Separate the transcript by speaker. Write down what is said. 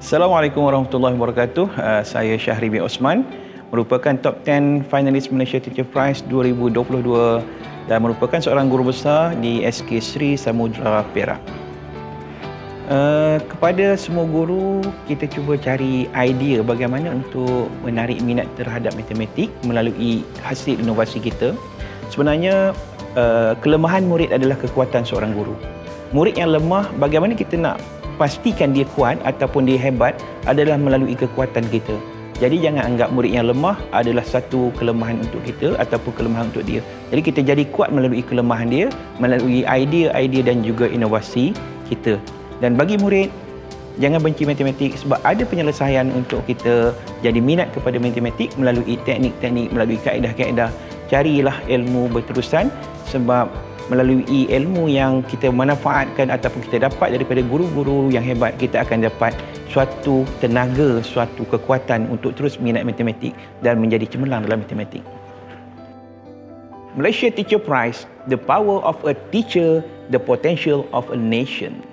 Speaker 1: Assalamualaikum warahmatullahi wabarakatuh. Uh, saya Syahri bin Osman merupakan top 10 finalis Malaysia Teacher Prize 2022 dan merupakan seorang guru besar di SK Sri Samudra Perak. Uh, kepada semua guru, kita cuba cari idea bagaimana untuk menarik minat terhadap matematik melalui hasil inovasi kita. Sebenarnya, uh, kelemahan murid adalah kekuatan seorang guru. Murid yang lemah, bagaimana kita nak pastikan dia kuat ataupun dia hebat adalah melalui kekuatan kita. Jadi jangan anggap murid yang lemah adalah satu kelemahan untuk kita ataupun kelemahan untuk dia. Jadi kita jadi kuat melalui kelemahan dia, melalui idea-idea dan juga inovasi kita. Dan bagi murid, jangan benci matematik sebab ada penyelesaian untuk kita jadi minat kepada matematik melalui teknik-teknik, melalui kaedah-kaedah. Carilah ilmu berterusan sebab melalui ilmu yang kita manfaatkan ataupun kita dapat daripada guru-guru yang hebat kita akan dapat suatu tenaga, suatu kekuatan untuk terus minat matematik dan menjadi cemerlang dalam matematik. Malaysia Teacher Prize, the power of a teacher, the potential of a nation.